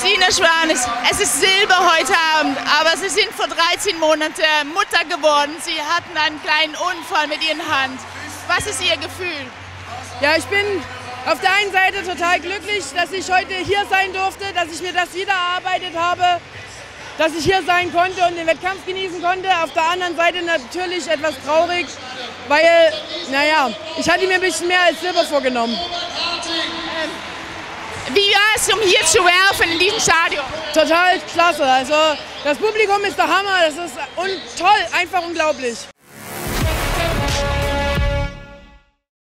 Christine Schwanis. Es ist Silber heute Abend, aber Sie sind vor 13 Monaten Mutter geworden. Sie hatten einen kleinen Unfall mit Ihren Hand. Was ist Ihr Gefühl? Ja, ich bin auf der einen Seite total glücklich, dass ich heute hier sein durfte, dass ich mir das wieder erarbeitet habe, dass ich hier sein konnte und den Wettkampf genießen konnte. Auf der anderen Seite natürlich etwas traurig, weil, naja, ich hatte mir ein bisschen mehr als Silber vorgenommen. Wie war es, um hier zu werfen in diesem Stadion? Total klasse. Also das Publikum ist der Hammer, das ist un toll, einfach unglaublich.